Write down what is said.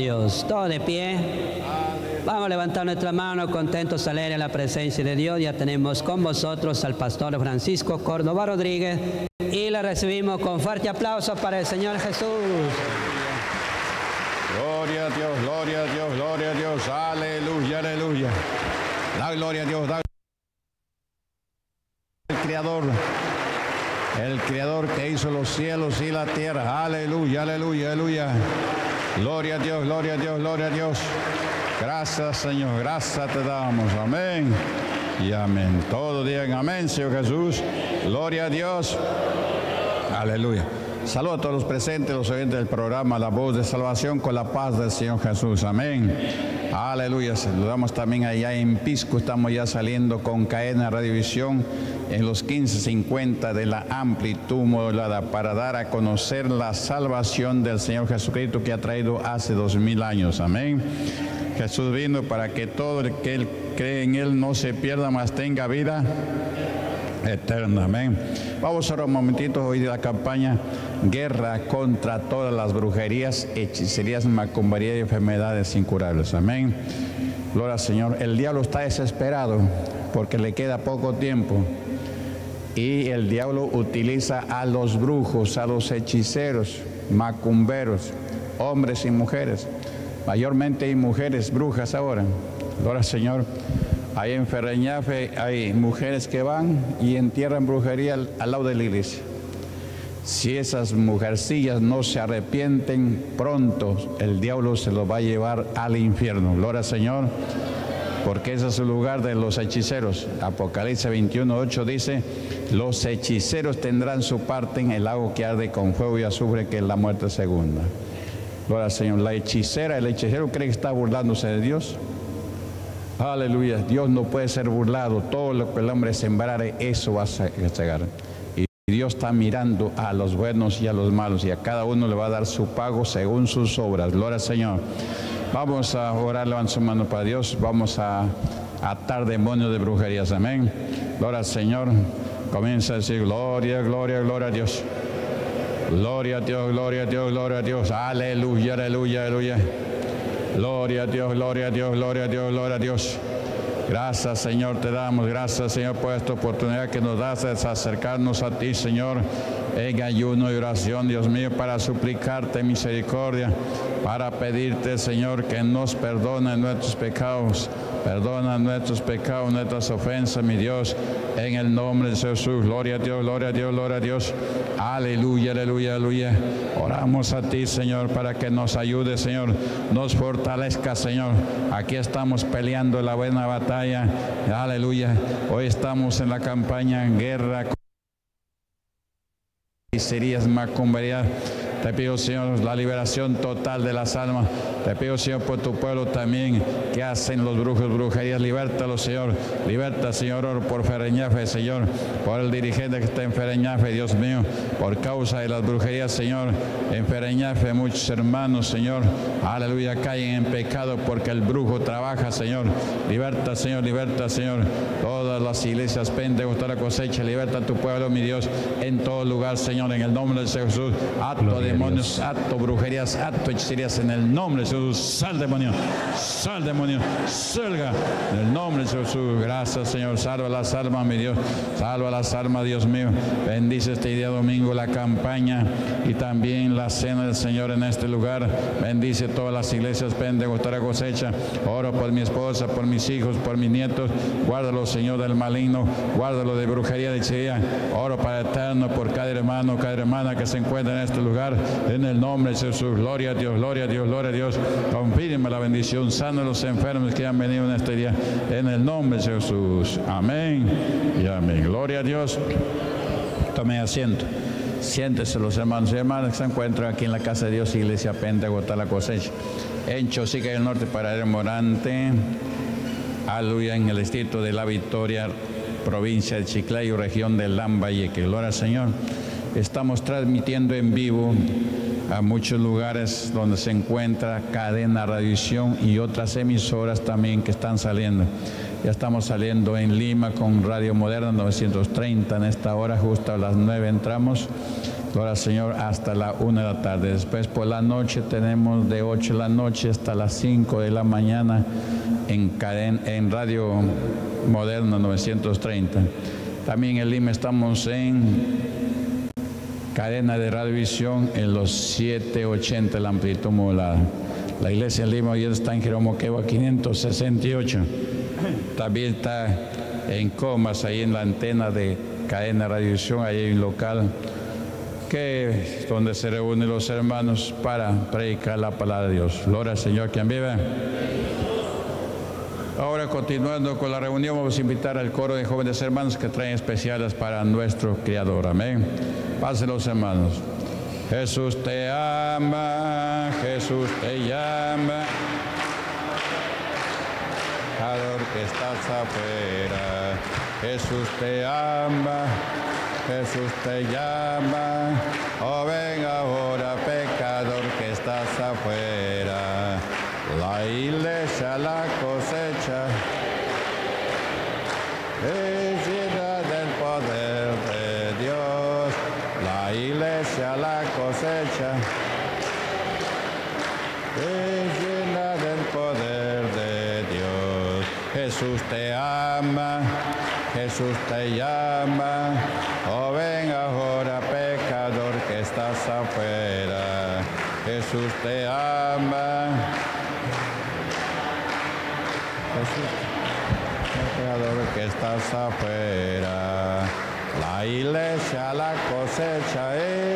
Dios. Todo de pie. Vamos a levantar nuestra mano contentos a leer en la presencia de Dios. Ya tenemos con vosotros al pastor Francisco Córdoba Rodríguez y le recibimos con fuerte aplauso para el Señor Jesús. Gloria a Dios, gloria a Dios, gloria a Dios. Aleluya, aleluya. Da gloria a Dios, da el Creador. El Creador que hizo los cielos y la tierra. Aleluya, aleluya, aleluya. Gloria a Dios, gloria a Dios, gloria a Dios. Gracias, Señor. Gracias te damos. Amén. Y amén. Todo digan amén, Señor Jesús. Gloria a Dios. Aleluya. Saludos a todos los presentes, los oyentes del programa La Voz de Salvación con la paz del Señor Jesús. Amén. Aleluya. Saludamos también allá en Pisco. Estamos ya saliendo con cadena Radiovisión en los 1550 de la amplitud modulada para dar a conocer la salvación del Señor Jesucristo que ha traído hace dos mil años. Amén. Jesús vino para que todo el que cree en Él no se pierda, más tenga vida eterna. Amén. Vamos ahora un momentito hoy de la campaña Guerra contra todas las brujerías, hechicerías, macumbería y enfermedades incurables. Amén. Gloria al Señor. El diablo está desesperado porque le queda poco tiempo. Y el diablo utiliza a los brujos, a los hechiceros, macumberos, hombres y mujeres Mayormente hay mujeres brujas ahora. Ahora, Señor, hay en Ferreñafe, hay mujeres que van y entierran brujería al, lado de la iglesia. Si esas mujercillas no se arrepienten pronto, el diablo se los va a llevar al infierno. Gloria Señor, porque ese es el lugar de los hechiceros. Apocalipsis 21.8 dice, los hechiceros tendrán su parte en el lago que arde con fuego y azufre, que es la muerte segunda. Gloria al Señor. La hechicera, el hechicero cree que está burlándose de Dios. Aleluya. Dios no puede ser burlado. Todo lo que el hombre sembrare, eso va a llegar. Y Dios está mirando a los buenos y a los malos. Y a cada uno le va a dar su pago según sus obras. Gloria al Señor. Vamos a orar, levanta su mano para Dios. Vamos a atar demonios de brujerías. Amén. Gloria al Señor. Comienza a decir gloria, gloria, gloria a Dios. Gloria a Dios, gloria a Dios, gloria a Dios. Aleluya, aleluya, aleluya. Gloria a Dios, gloria a Dios, gloria a Dios, gloria a Dios. Gracias Señor, te damos, gracias Señor por esta oportunidad que nos das de acercarnos a ti Señor en ayuno y oración, Dios mío, para suplicarte misericordia, para pedirte Señor que nos perdone nuestros pecados Perdona nuestros pecados, nuestras ofensas, mi Dios, en el nombre de Jesús. Gloria a Dios, gloria a Dios, gloria a Dios. Aleluya, aleluya, aleluya. Oramos a ti, Señor, para que nos ayude, Señor, nos fortalezca, Señor. Aquí estamos peleando la buena batalla. Aleluya. Hoy estamos en la campaña en guerra. Y serías macumbería. Te pido, Señor, la liberación total de las almas. Te pido, Señor, por tu pueblo también, que hacen los brujos, brujerías. Libértalo, Señor. Liberta, Señor, por Fereñafe, Señor. Por el dirigente que está en Fereñafe, Dios mío. Por causa de las brujerías, Señor. En Fereñafe, muchos hermanos, Señor. Aleluya, caen en pecado porque el brujo trabaja, Señor. Liberta, Señor, liberta, Señor. Todas las iglesias la cosecha. Liberta a tu pueblo, mi Dios, en todo lugar, Señor. En el nombre de Jesús. Acto de demonios, acto brujerías, acto hechicerías en el nombre de Jesús. Sal demonio, sal demonio, salga en el nombre de Jesús. Gracias Señor, salva las almas, mi Dios, salva las almas, Dios mío. Bendice este día domingo la campaña y también la cena del Señor en este lugar. Bendice todas las iglesias la cosecha. Oro por mi esposa, por mis hijos, por mis nietos. Guárdalo, Señor, del maligno. Guárdalo de brujería, de hechicería. Oro para eterno por cada hermano, cada hermana que se encuentra en este lugar en el nombre de Jesús. Gloria a Dios, gloria a Dios, gloria a Dios. Confirme la bendición. Sana a los enfermos que han venido en este día. En el nombre de Jesús. Amén y amén. Gloria a Dios. Tome asiento. Siéntese los hermanos y hermanas que se encuentran aquí en la casa de Dios, Iglesia agotar la cosecha. En Chosica del Norte, para el Morante. Aleluya, en el distrito de La Victoria, provincia de Chiclayo, región de Lambayeque. Gloria al Señor. Estamos transmitiendo en vivo a muchos lugares donde se encuentra cadena radiación y otras emisoras también que están saliendo. Ya estamos saliendo en Lima con Radio Moderna 930 en esta hora, justo a las 9 entramos. Gloria al Señor hasta la una de la tarde. Después por la noche tenemos de 8 de la noche hasta las 5 de la mañana en, en Radio Moderna 930. También en Lima estamos en cadena de radiovisión en los 780 la amplitud modulada. La iglesia en Lima hoy está en Jeromo 568. También está en Comas, ahí en la antena de cadena de radiovisión, ahí hay un local que es donde se reúnen los hermanos para predicar la palabra de Dios. Gloria al Señor, quien vive. Ahora continuando con la reunión vamos a invitar al coro de jóvenes hermanos que traen especiales para nuestro Criador. Amén. Pasen los hermanos. Jesús te ama, Jesús te llama. Pecador que estás afuera, Jesús te ama, Jesús te llama. Oh ven ahora, Jesús te ama, Jesús te llama. Oh ven ahora, pecador que estás afuera. Jesús te ama. Jesús, pecador que estás afuera. La iglesia, la cosecha es